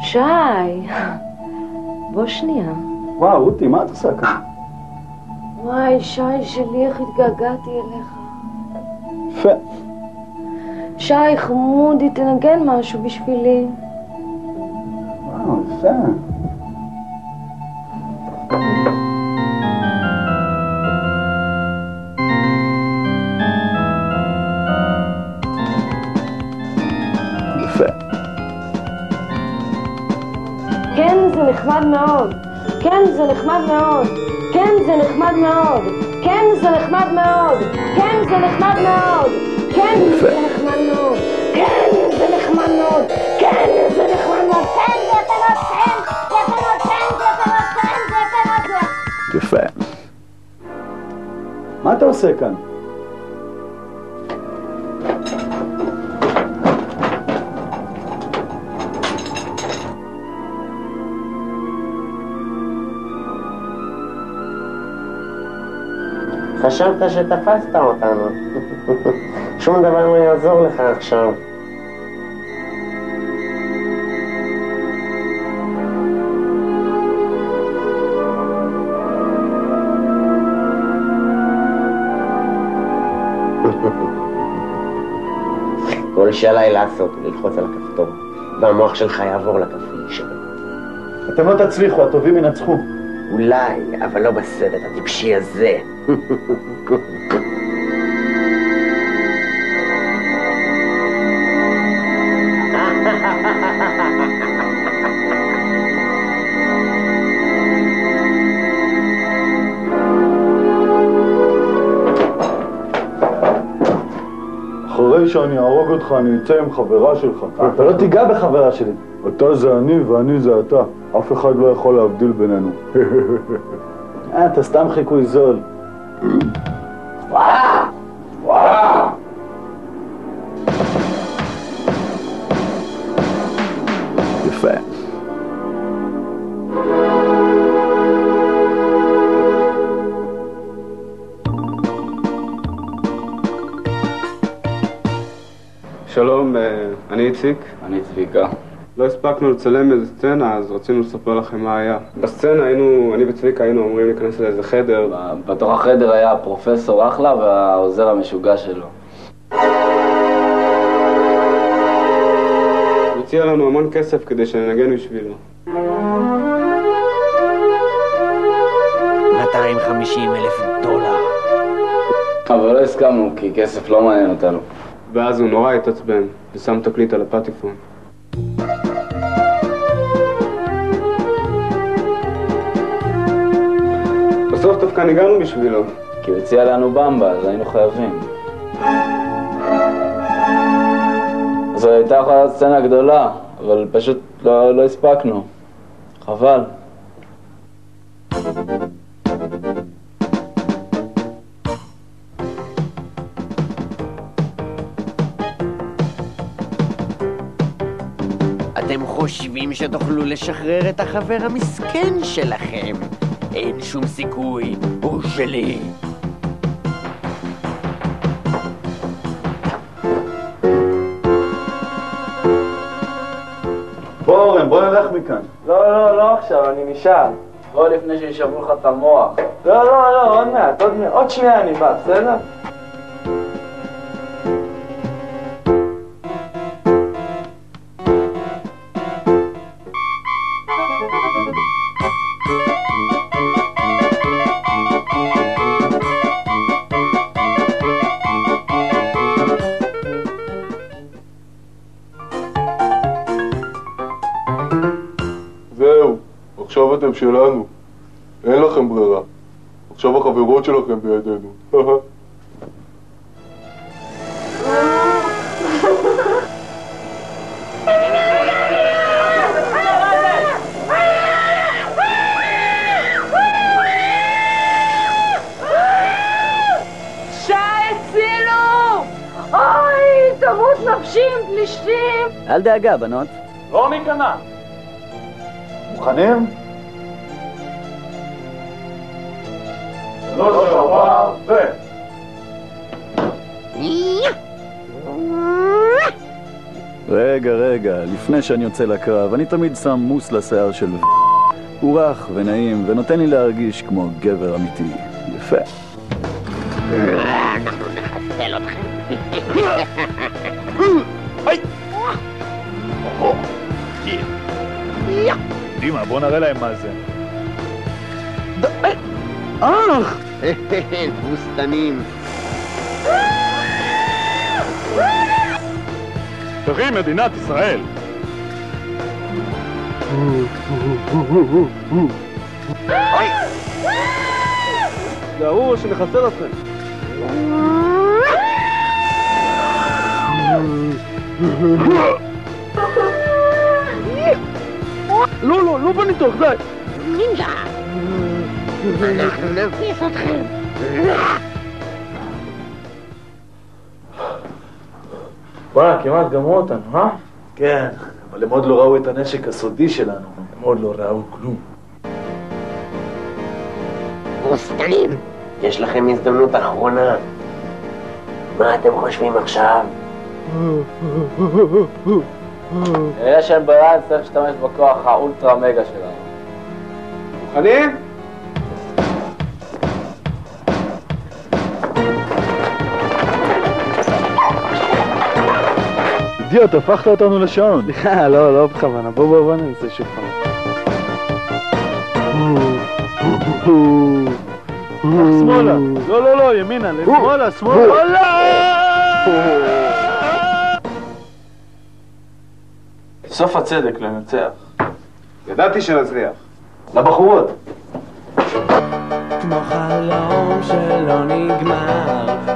שי, בוא שנייה. וואו, רותי, מה את עושה כאן? וואי, שי שלי, איך התגעגעתי אליך. יפה. שי, חמודי, תנגן משהו בשבילי. וואו. יפה. נחמד מאוד. כן, זה נחמד מאוד. כן, זה נחמד מאוד. כן, זה נחמד מאוד. כן, זה נחמד מאוד. כן, זה נחמד מאוד. כן, זה נחמד מאוד. כן, זה נחמד מאוד. כן, זה יפה מאוד. כן, זה יפה מאוד. כן, זה יפה מאוד. כן, זה יפה מאוד. יפה. מה אתה עושה כאן? חשבת שתפסת אותנו. שום דבר לא יעזור לך עכשיו. כל שעליי לעשות הוא ללחוץ על הכפתור, והמוח שלך יעבור לכפתור שלו. אתם לא תצליחו, הטובים ינצחו. אולי, אבל לא בסרט הטיפשי הזה. אחרי שאני אהרוג אותך, אני אצא עם חברה שלך. אתה לא תיגע בחברה שלי. אתה זה אני ואני זה אתה. אף אחד לא יכול להבדיל בינינו. אה, אתה סתם חיקוי זול. יפה. שלום, אה, אני איציק. אני צביקה. לא הספקנו לצלם איזה סצנה, אז רצינו לספר לכם מה היה. בסצנה היינו, אני וצביקה היינו אמורים להיכנס לאיזה חדר. בתוך החדר היה הפרופסור אחלה והעוזר המשוגע שלו. הוא הציע לנו המון כסף כדי שננגן בשבילו. 250 אלף דולר. אבל לא הסכמנו, כי כסף לא מעניין אותנו. ואז הוא נורא התעצבן, ושם תקליט על הפטיפון. בסוף דווקא ניגענו בשבילו. כי הוא הציע לנו במבה, אז היינו חייבים. זו הייתה יכולה סצנה גדולה, אבל פשוט לא, לא הספקנו. חבל. אתם חושבים שתוכלו לשחרר את החבר המסכן שלכם? אין שום סיכוי, הוא שלי. בוא אורן, בוא נלך מכאן. לא, לא, לא עכשיו, אני נשאר. בוא לפני שישברו לך את המוח. לא, לא, לא, עוד מעט, עוד, מעט, עוד שנייה אני בא, בסדר? אתם שלנו. אין לכם ברירה. עכשיו החברות שלכם בידינו. שי, הצילו! אוי, תמות נפשי עם פלישתים! אל דאגה, בנות. לא ניכנע. מוכנים? לא שמע ו... רגע, רגע, לפני שאני יוצא לקרב, אני תמיד שם מוס לשיער של ו... הוא רך ונעים ונותן לי להרגיש כמו גבר אמיתי. יפה. אנחנו נחסל אתכם. דימה, בוא נראה להם מה זה. תבוסתנים. תחי מדינת ישראל! תזהרו שנחסל אתכם. לא, לא, לא בניתוח, די. נינג'ה. אנחנו נביס אתכם. וואלה, כמעט גמרו אותנו, אה? כן, אבל הם עוד לא ראו את הנשק הסודי שלנו. הם עוד לא ראו כלום. תבוסתנים, יש לכם הזדמנות אחרונה. מה אתם חושבים עכשיו? נראה שאין ברירה, נצטרך להשתמש בכוח האולטרה מגה שלנו. מוכנים? אידיוט, הפכת אותנו לשעון. סליחה, לא, לא בכוונה. בוא, בוא, בוא ננסה שוב פעם. שמאלה. לא, לא, לא, ימינה, לשמאלה, שמאלה. סוף הצדק לנצח. ידעתי שנצליח. לבחורות. כמו חלום שלא נגמר,